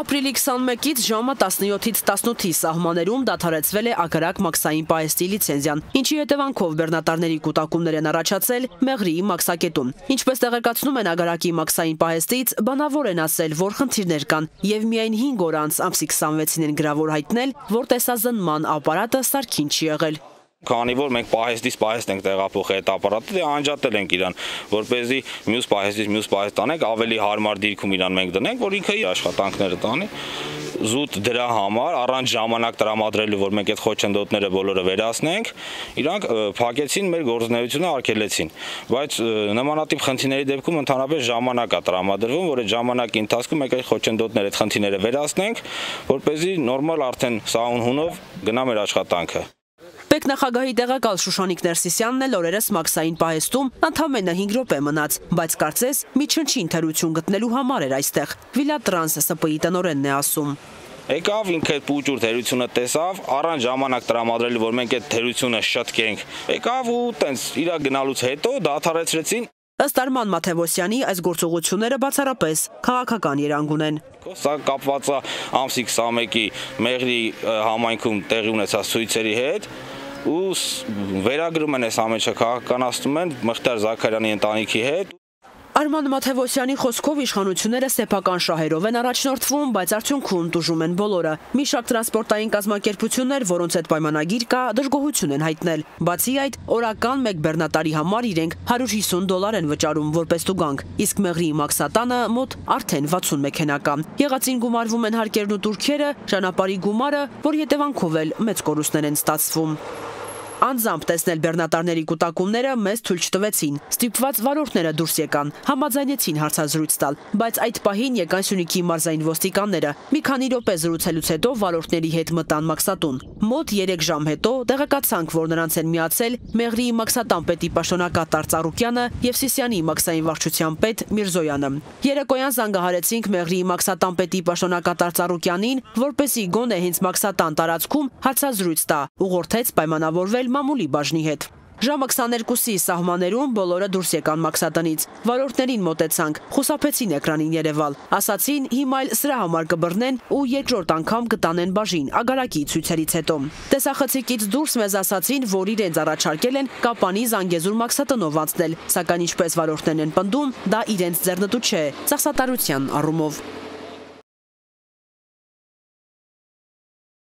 Ապրիլի 21-ից ժամը 17-ից 18-ի սահմաներում դադարեցվել է ագարակ մաքսային պահեստի լիցենզիան, ինչի հետևանքով բեռնատարների կൂട്ടակումներ են առաջացել Մեղրիի մաքսակետում։ Ինչպես տեղեկացնում են ագարակի մաքսային պահեստից, բանավոր են ասել, որ խնդիրներ կան եւ միայն 5 օր անց ամսի 26-ին են գրավոր հայտնել, որ տեսազնման ապարատը սարքին չի եղել։ Քանի որ մենք պահեստից պահեստ ենք տեղափոխել այդ ապարատը, դե անջատել ենք իրան, որ เป զի մյուս պահեստից մյուս պահեստ տանենք, ավելի հարմար դիրքում իրան մենք դնենք, որ ինքը իր աշխատանքները տանի զուտ դրա համար առանց ժամանակ տրամադրելու, որ մենք այդ խոչընդոտները բոլորը վերացնենք, իրանք փակեցին մեր գործունեությունը արգելեցին։ Բայց նմանատիպ խնդիրների դեպքում ընդհանրապես ժամանակ է տրամադրվում, որ այդ ժամանակի ընթացքում մենք այդ խոչընդոտները, այդ խնդիրները վերացնենք, որ เป զի նորմալ արդեն սահուն հունով գնա մեր աշխատանքը։ Պետ նախագահի տեղակալ Շուշանիկ Ներսիսյանն էլ օրերս մաքսային պահեստում ընդամենը 5 րոպե մնաց, բայց կարծես մի չնչին թերություն գտնելու համար էր այստեղ։ Վիլա Տրանսը ՍՊ-ի տնորենն է ասում եկավ ինքը այդ պուճուր թերությունը տեսավ, առանց ժամանակ տրամադրելու, որ մենք այդ թերությունը շտկենք։ Եկավ ու տենց իրա գնալուց հետո դադարեցրեցին Ըստ Արման Մաթևոսյանի այս գործողությունները բացառապես քաղաքական երանգ ունեն։ Սա կապված է ամսի 21-ի Մեղրի համայնքում տեղի ունեցած ցույցերի հետ, ու վերագրում են այս ամենը քաղաքականացնում են Մղտար Զաքարյանի ընտանիքի հետ Արման Մաթևոսյանի խոսքով իշխանությունները սեփական շահերով են առաջնորդվում, բայց արդյունքում դժում են բոլորը։ Մի շարք տրանսպորտային կազմակերպություններ, որոնց այդ պայմանագիր կա, դժգոհություն են հայտնել։ Բացի այդ, օրական մեկ բեռնատարի համար իրենք 150 դոլար են վճարում որպես տուգանք, իսկ մեղրի մաքսատանը մոտ արդեն 60 մեքենա կա։ Եղածին գումարվում են հարկերն ու турքերը, ճանապարհի գումարը, որ հետևանքով էլ մեծ կորուստներ են ստացվում։ Անձամբ տեսնել բեռնատարների կൂട്ടակումները մեզ թույլ չտվեցին։ Ստիպված վարորդները դուրս եկան, համաձայնեցին հարցազրույց տալ, բայց այդ պահին եկան Սյունիքի մարզային ոստիկանները։ Մի քանի րոպե զրուցելուց հետո վարորդների հետ մտան Մաքսատուն։ Մոտ 3 ժամ հետո տեղեկացանք, որ նրանց են միացել Մեղրիի Մաքսատան պետի պաշտոնակատար Ծառուկյանը եւ Սիսյանի Մաքսային վարչության պետ Միրզոյանը։ Երեկոյան զանգահարեցինք Մեղրիի Մաքսատան պետի պաշտոնակատար Ծառուկյանին, որպեսի գոնե հենց Մաքսատան տարածքում հարցազրույց տա, ուղղորդեց պայմանավորվել մամուլի բաժնի հետ։ Ժամը 22-ի սահմաներում բոլորը դուրս եկան մաքսատնից։ Վարորդներին մոտեցանք, խուսափեցին էկրանին Երևալ։ Ասացին հիմա էլ սրա համար կբռնեն ու երկրորդ անգամ կտանեն բաժին ագարակի ցույցերից հետո։ Տեսախցիկից դուրս մեզ ասացին, որ իրենց առաջարկել են Կապանի Զանգեզուր մաքսատնով անցնել, սակայն ինչպես վարորդներն են պնդում, դա իրենց ձեռնտու չէ, ծախսատարության առումով։